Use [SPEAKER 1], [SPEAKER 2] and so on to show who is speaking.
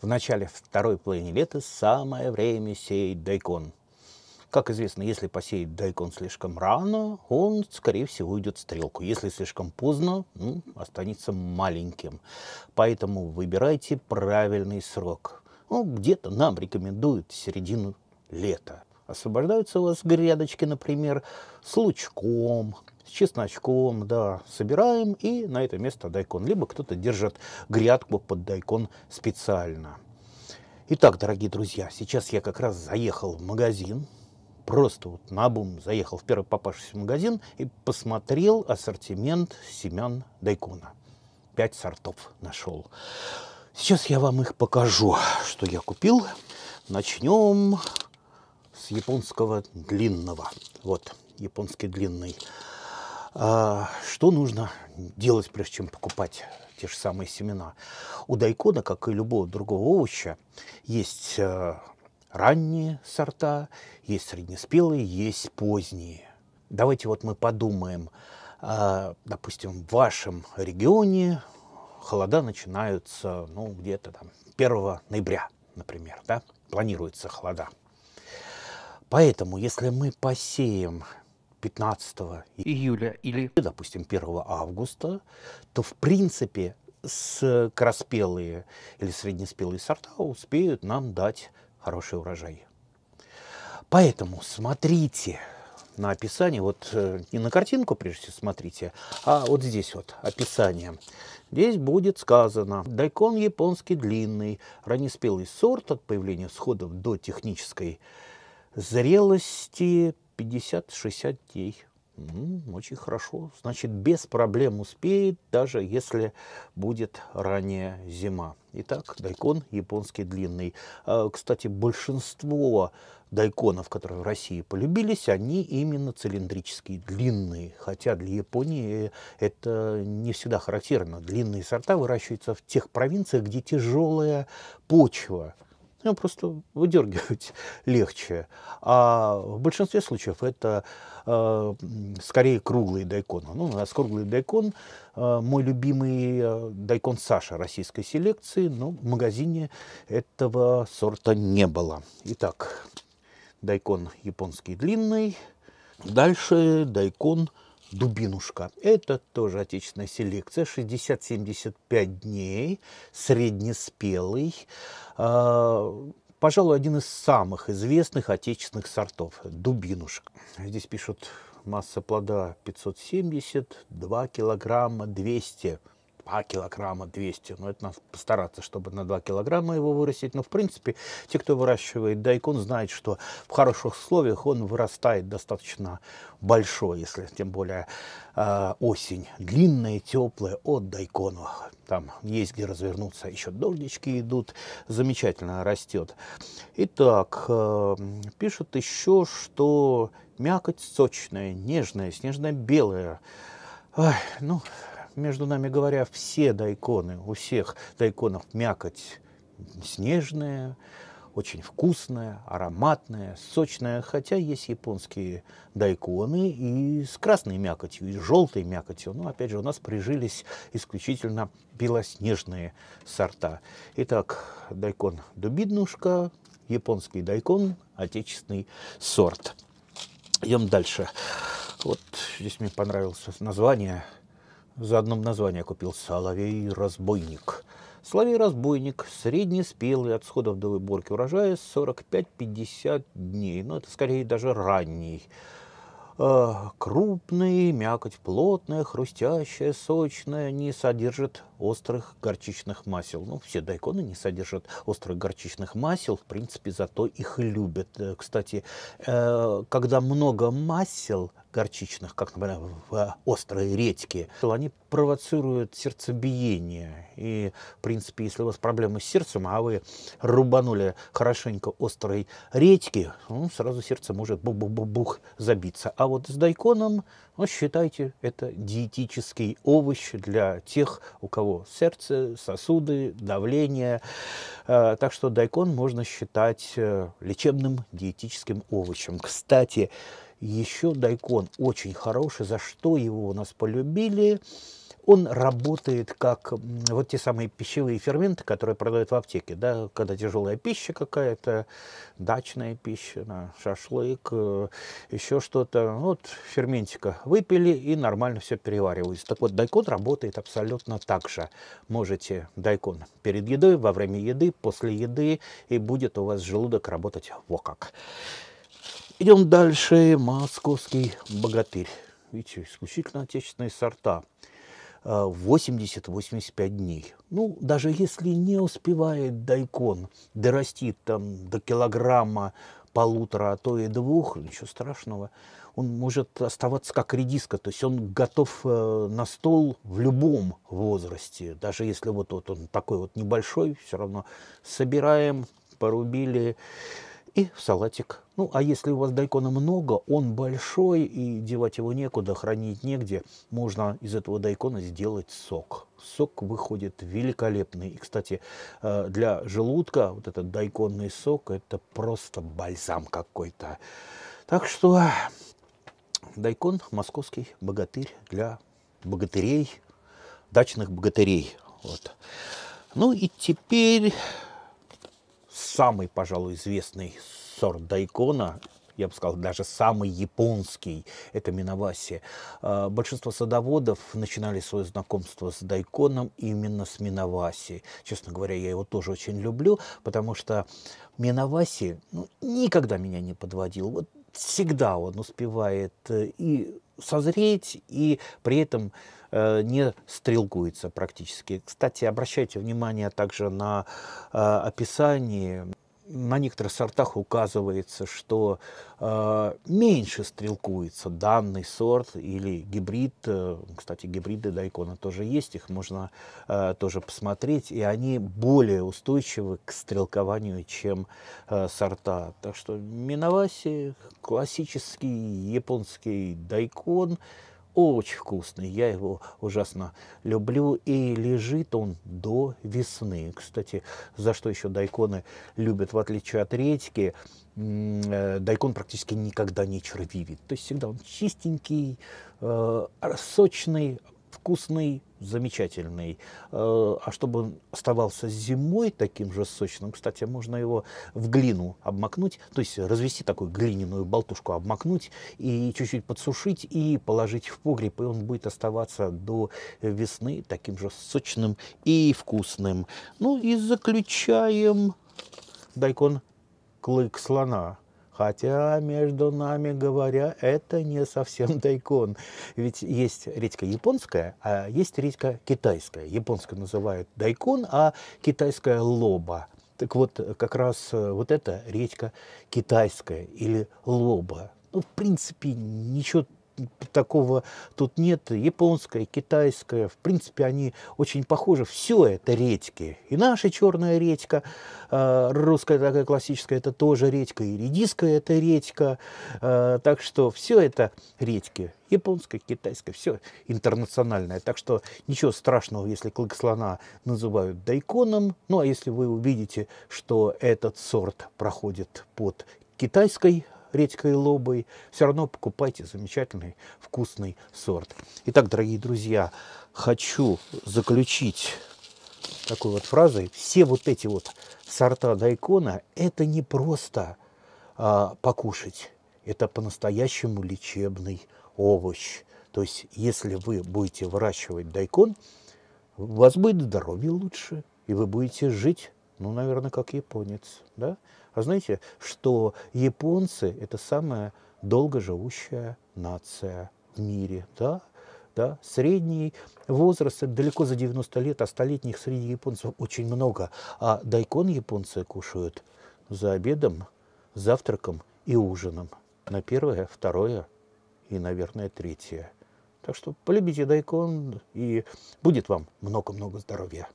[SPEAKER 1] В начале второй половины лета самое время сеять дайкон. Как известно, если посеять дайкон слишком рано, он, скорее всего, уйдет в стрелку. Если слишком поздно, ну, останется маленьким. Поэтому выбирайте правильный срок. Ну, где-то нам рекомендуют середину лета. Освобождаются у вас грядочки, например, с лучком, с чесночком, да, собираем и на это место дайкон. Либо кто-то держит грядку под дайкон специально. Итак, дорогие друзья, сейчас я как раз заехал в магазин, просто вот на бум заехал в первый попавшийся магазин и посмотрел ассортимент семян дайкона. Пять сортов нашел. Сейчас я вам их покажу, что я купил. Начнем с японского длинного. Вот, японский длинный. А, что нужно делать, прежде чем покупать те же самые семена? У дайкона, как и любого другого овоща, есть а, ранние сорта, есть среднеспелые, есть поздние. Давайте вот мы подумаем, а, допустим, в вашем регионе холода начинаются, ну, где-то там 1 ноября, например, да, планируется холода. Поэтому, если мы посеем 15 июля или, допустим, 1 августа, то, в принципе, скороспелые или среднеспелые сорта успеют нам дать хороший урожай. Поэтому смотрите на описание, вот э, не на картинку прежде всего смотрите, а вот здесь вот описание. Здесь будет сказано, дайкон японский длинный, раннеспелый сорт от появления сходов до технической Зрелости 50-60 дней. очень хорошо. Значит, без проблем успеет, даже если будет ранняя зима. Итак, дайкон японский длинный. А, кстати, большинство дайконов, которые в России полюбились, они именно цилиндрические, длинные. Хотя для Японии это не всегда характерно. Длинные сорта выращиваются в тех провинциях, где тяжелая почва – его просто выдергивать легче. А в большинстве случаев это э, скорее круглые дайконы. Ну, у нас круглый дайкон, э, мой любимый э, дайкон Саша российской селекции, но в магазине этого сорта не было. Итак, дайкон японский длинный. Дальше дайкон дубинушка. Это тоже отечественная селекция, 60-75 дней, среднеспелый. А, пожалуй, один из самых известных отечественных сортов – дубинушка. Здесь пишут масса плода 570, 2 килограмма 200 2 килограмма 200. Но это надо постараться, чтобы на 2 килограмма его вырастить. Но, в принципе, те, кто выращивает дайкон, знают, что в хороших условиях он вырастает достаточно большой, если тем более э, осень длинная, теплая от дайкона. Там есть где развернуться, еще дождички идут, замечательно растет. Итак, э, пишут еще, что мякоть сочная, нежная, снежно-белая. ну, между нами говоря, все дайконы, у всех дайконов мякоть снежная, очень вкусная, ароматная, сочная, хотя есть японские дайконы и с красной мякотью, и с желтой мякотью. Но, опять же, у нас прижились исключительно белоснежные сорта. Итак, дайкон дубиднушка, японский дайкон, отечественный сорт. Идем дальше. Вот здесь мне понравилось название – за одном название купил соловей-разбойник. Соловей-разбойник, среднеспелый, от сходов до выборки урожая 45-50 дней. Но ну, это скорее даже ранний. Э, крупный, мякоть плотная, хрустящая, сочная, не содержит острых горчичных масел. Ну, все дайконы не содержат острых горчичных масел, в принципе, зато их любят. Э, кстати, э, когда много масел, горчичных, как, например, в острой редьке, они провоцируют сердцебиение. И, в принципе, если у вас проблемы с сердцем, а вы рубанули хорошенько острой редьки, ну, сразу сердце может бух-бух-бух забиться. А вот с дайконом, ну, считайте, это диетический овощ для тех, у кого сердце, сосуды, давление. Э, так что дайкон можно считать э, лечебным диетическим овощем. Кстати, еще дайкон очень хороший, за что его у нас полюбили – он работает как вот те самые пищевые ферменты, которые продают в аптеке, да, когда тяжелая пища какая-то, дачная пища, да, шашлык, э, еще что-то. Вот ферментика выпили и нормально все переваривается. Так вот, дайкон работает абсолютно так же. Можете дайкон перед едой, во время еды, после еды, и будет у вас желудок работать во как. Идем дальше. Московский богатырь. Видите, исключительно отечественные сорта. 80-85 дней. Ну, даже если не успевает дайкон дорастит там до килограмма, полутора, а то и двух, ничего страшного. Он может оставаться как редиска, то есть он готов э, на стол в любом возрасте. Даже если вот, вот он такой вот небольшой, все равно собираем, порубили, и в салатик. Ну, а если у вас дайкона много, он большой, и девать его некуда, хранить негде, можно из этого дайкона сделать сок. Сок выходит великолепный. И, кстати, э, для желудка вот этот дайконный сок, это просто бальзам какой-то. Так что дайкон московский богатырь для богатырей, дачных богатырей. Вот. Ну и теперь самый, пожалуй, известный сорт дайкона, я бы сказал, даже самый японский, это Миноваси. А, большинство садоводов начинали свое знакомство с дайконом именно с Миноваси. Честно говоря, я его тоже очень люблю, потому что Миноваси ну, никогда меня не подводил. Вот всегда он успевает э, и созреть, и при этом э, не стрелкуется практически. Кстати, обращайте внимание также на э, описание на некоторых сортах указывается, что э, меньше стрелкуется данный сорт или гибрид. Э, кстати, гибриды дайкона тоже есть, их можно э, тоже посмотреть, и они более устойчивы к стрелкованию, чем э, сорта. Так что Миноваси, классический японский дайкон – очень вкусный, я его ужасно люблю, и лежит он до весны. Кстати, за что еще дайконы любят, в отличие от редьки, э, дайкон практически никогда не червивит. То есть всегда он чистенький, э, сочный, вкусный, замечательный. Э, а чтобы он оставался зимой таким же сочным, кстати, можно его в глину обмакнуть, то есть развести такую глиняную болтушку, обмакнуть и чуть-чуть подсушить и положить в погреб, и он будет оставаться до весны таким же сочным и вкусным. Ну и заключаем дайкон клык слона. Хотя, между нами говоря, это не совсем дайкон. Ведь есть редька японская, а есть редька китайская. Японская называют дайкон, а китайская лоба. Так вот, как раз э, вот эта редька китайская или лоба. Ну, в принципе, ничего такого тут нет. Японская, китайская, в принципе, они очень похожи. Все это редьки. И наша черная редька, а, русская такая классическая, это тоже редька. И редиская это редька. А, так что все это редьки. Японская, китайская, все интернациональное. Так что ничего страшного, если клык называют дайконом. Ну, а если вы увидите, что этот сорт проходит под китайской редькой лобой, все равно покупайте замечательный вкусный сорт. Итак, дорогие друзья, хочу заключить такой вот фразой. Все вот эти вот сорта дайкона, это не просто а, покушать, это по-настоящему лечебный овощ. То есть, если вы будете выращивать дайкон, у вас будет здоровье лучше, и вы будете жить, ну, наверное, как японец, да? А знаете, что японцы – это самая долгоживущая нация в мире, да? Да, средний возраст далеко за 90 лет, а столетних среди японцев очень много. А дайкон японцы кушают за обедом, завтраком и ужином. На первое, второе и, наверное, третье. Так что полюбите дайкон, и будет вам много-много здоровья.